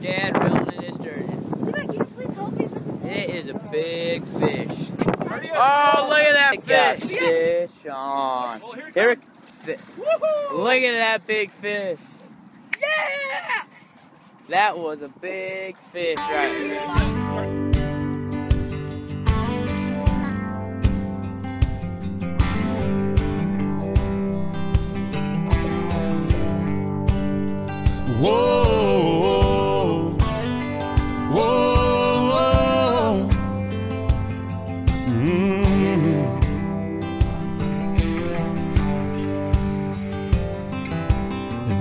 dad filming this sturgeon. Levi, can you please help me put this in? It is a big fish. Oh, look at that fish. Fish on. Oh, here it Look at that big fish. Yeah! That was a big fish right there.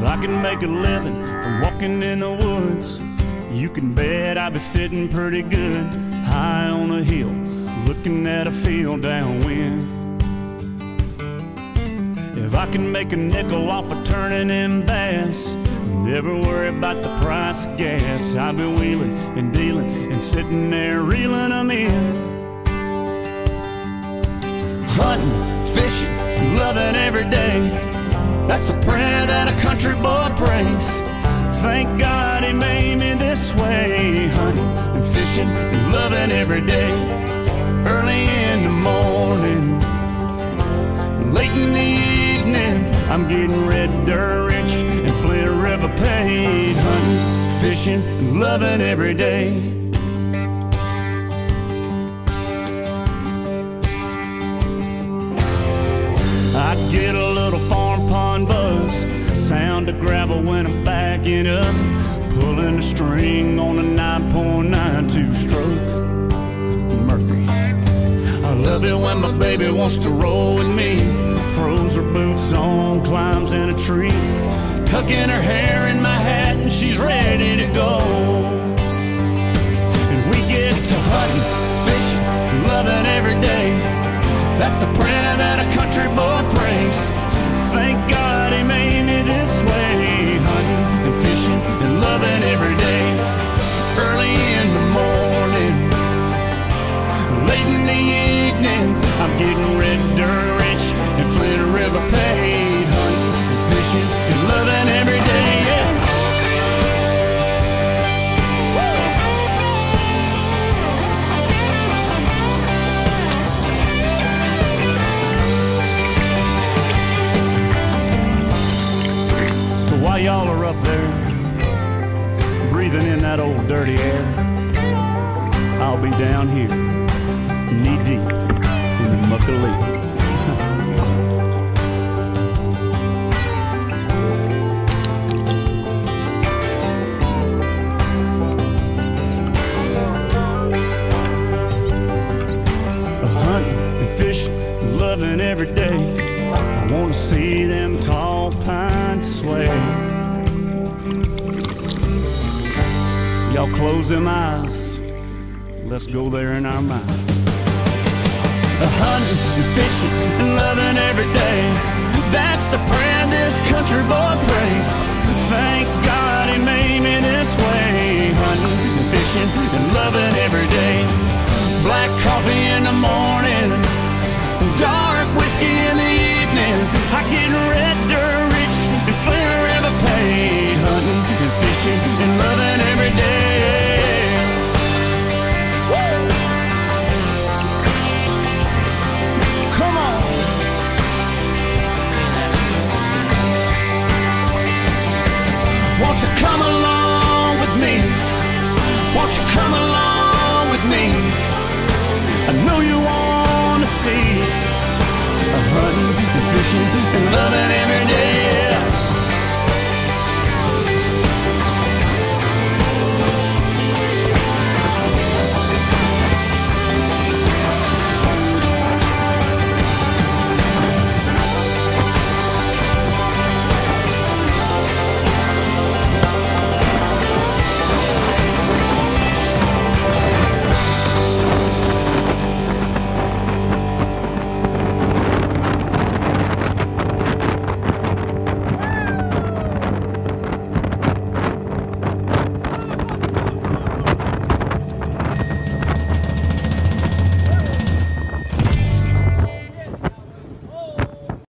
I can make a living from walking in the woods, you can bet I'd be sitting pretty good high on a hill, looking at a field downwind. If I can make a nickel off of turning in bass, never worry about the price of gas. I've been wheeling and dealing and sitting there reeling them in. Hunting, fishing, loving every day. That's the country boy prays. Thank God he made me this way. Hunting and fishing and loving every day. Early in the morning, late in the evening, I'm getting red dirt rich and Flint River paid. Hunting, fishing, and loving every day. I get a little farm gravel when I'm backing up, pulling a string on a 9.92 stroke. Murphy. I love it when my baby wants to roll with me, throws her boots on, climbs in a tree, tucking her hair in my hat, and she's ready to go. And we get to hunting, fishing, loving every day. That's the prayer that a country boy prays. Thank God y'all are up there breathing in that old dirty air, I'll be down here, knee deep in the muck Y'all close them eyes. Let's go there in our mind. Hunting and fishing and loving every day. That's the prayer this country boy prays. Thank God he made. Won't you come along with me? Won't you come along with me? I know you won't.